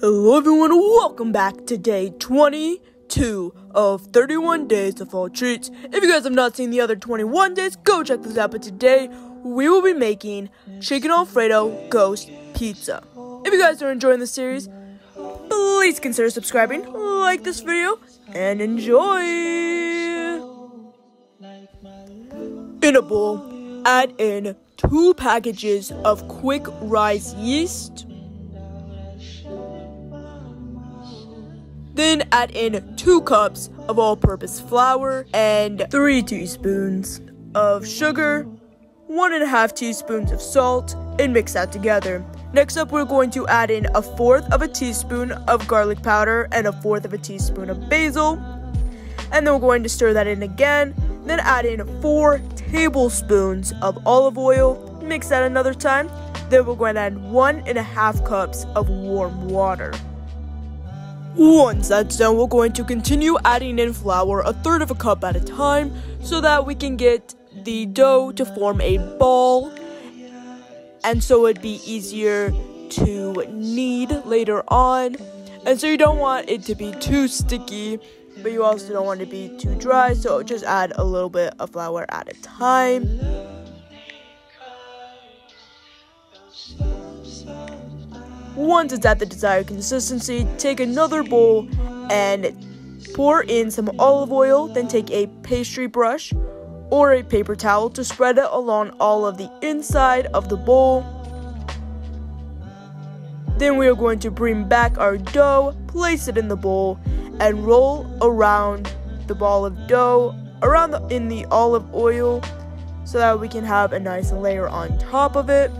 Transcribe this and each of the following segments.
Hello everyone, welcome back to day 22 of 31 days of fall treats. If you guys have not seen the other 21 days, go check this out. But today, we will be making Chicken Alfredo Ghost Pizza. If you guys are enjoying the series, please consider subscribing, like this video, and enjoy! In a bowl, add in two packages of quick rise yeast Then add in 2 cups of all-purpose flour and 3 teaspoons of sugar, 1.5 teaspoons of salt, and mix that together. Next up, we're going to add in a fourth of a teaspoon of garlic powder and a fourth of a teaspoon of basil. And then we're going to stir that in again. Then add in 4 tablespoons of olive oil, mix that another time. Then we're going to add 1.5 cups of warm water. Once that's done, we're going to continue adding in flour a third of a cup at a time so that we can get the dough to form a ball and so it'd be easier to knead later on. And so you don't want it to be too sticky, but you also don't want it to be too dry, so just add a little bit of flour at a time. Once it's at the desired consistency, take another bowl and pour in some olive oil, then take a pastry brush or a paper towel to spread it along all of the inside of the bowl. Then we are going to bring back our dough, place it in the bowl, and roll around the ball of dough around the, in the olive oil so that we can have a nice layer on top of it.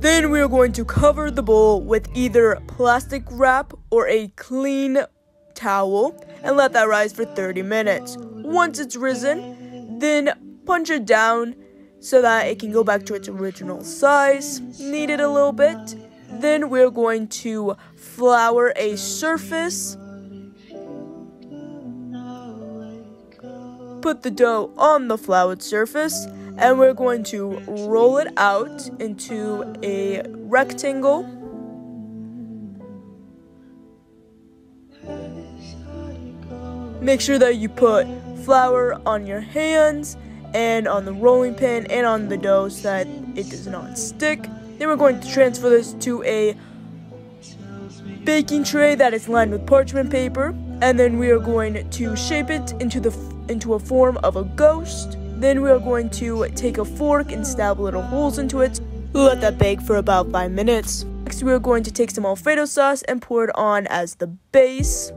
Then we are going to cover the bowl with either plastic wrap or a clean towel and let that rise for 30 minutes. Once it's risen, then punch it down so that it can go back to its original size. Knead it a little bit. Then we're going to flour a surface. Put the dough on the floured surface and we're going to roll it out into a rectangle. Make sure that you put flour on your hands and on the rolling pin and on the dough so that it does not stick. Then we're going to transfer this to a baking tray that is lined with parchment paper and then we are going to shape it into the into a form of a ghost then we are going to take a fork and stab little holes into it. Let that bake for about 5 minutes. Next we are going to take some alfredo sauce and pour it on as the base.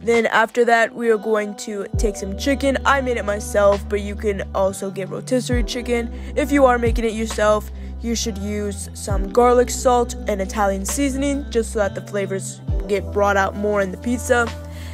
Then after that, we are going to take some chicken. I made it myself, but you can also get rotisserie chicken. If you are making it yourself, you should use some garlic salt and Italian seasoning just so that the flavors get brought out more in the pizza.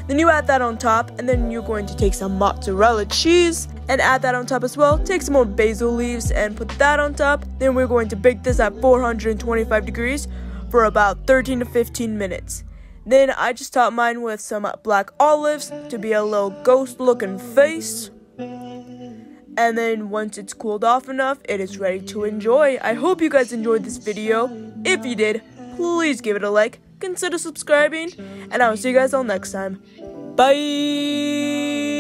Then you add that on top, and then you're going to take some mozzarella cheese and add that on top as well. Take some more basil leaves and put that on top. Then we're going to bake this at 425 degrees for about 13 to 15 minutes. Then I just topped mine with some black olives to be a little ghost looking face. And then once it's cooled off enough, it is ready to enjoy. I hope you guys enjoyed this video. If you did, please give it a like, consider subscribing, and I will see you guys all next time. Bye!